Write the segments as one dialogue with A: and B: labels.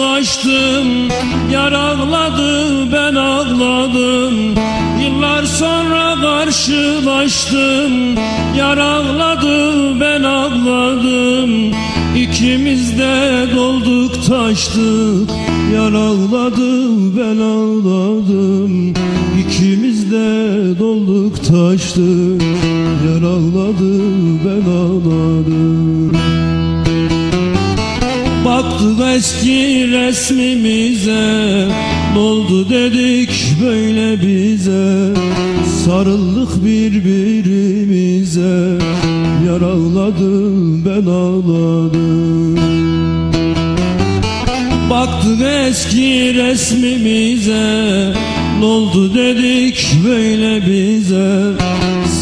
A: karşılaştım Yar ağladı ben ağladım. Yıllar sonra karşılaştım Yar ağladı ben ağladım. İkimiz de dolduk taştık Yar ağladı ben ağladım. İkimiz de dolduk taştık Yar ağladı ben ağladım Baktık eski resmimize Doldu dedik böyle bize. Sarıldık birbirimize Yar ağladı ben ağladım. Baktık eski resmimize Doldu dedik böyle bize.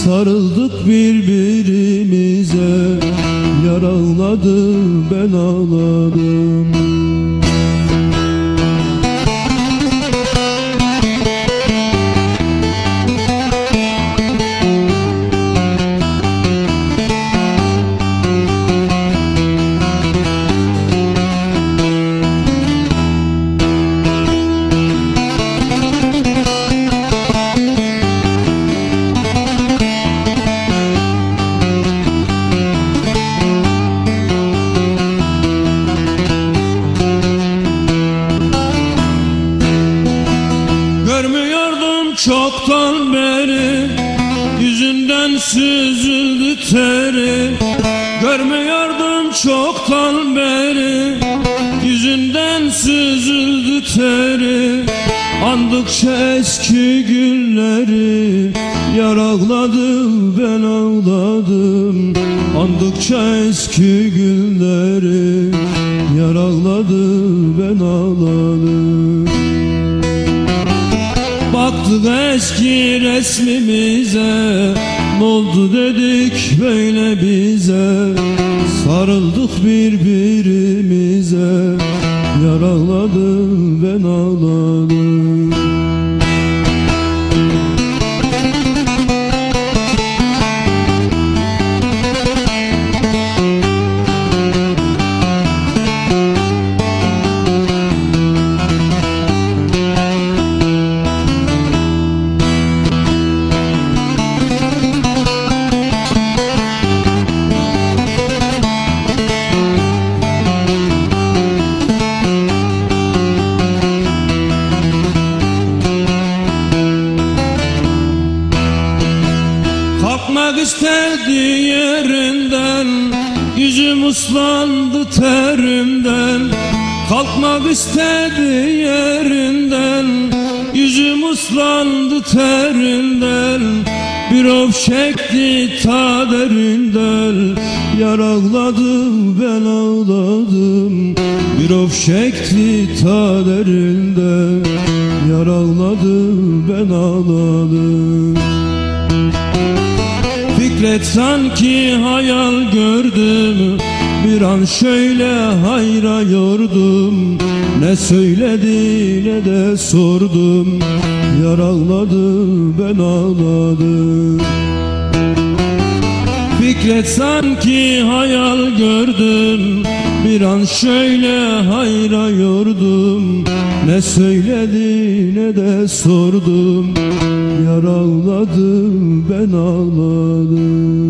A: Sarıldık birbirimize Yar ben ağladım çoktan beri Yüzünden süzüldü teri. Görmüyordum çoktan beri Yüzünden süzüldü teri. Andıkça eski günleri Yar ağladı ben ağladım. Andıkça eski günleri Yar ağladı ben ağladım Baktık eski resmimize oldu dedik böyle bize? Sarıldık birbirimize Yar ağladı ben ağladım Kalkmak istedi yerinden Yüzüm ıslandı terimden Kalkmak istedi yerinden Yüzüm ıslandı terinden. Bir of çekti ta derinden Yar ağladı ben ağladım. Bir of çekti ta derinden Yar ağladı ben ağladım Fikret sanki hayal gördüm Bir an şöyle hayra yordum. Ne söyledi ne de sordum. Yar ağladı ben ağladım Fikret sanki hayal gördüm. Bir an şöyle hayra yordum. Ne söyledi ne de sordum. Yar ağladı ben ağladım